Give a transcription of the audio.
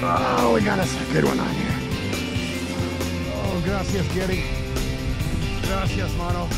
Oh, we got us a good one on here. Oh, gracias, Getty. Gracias, mano.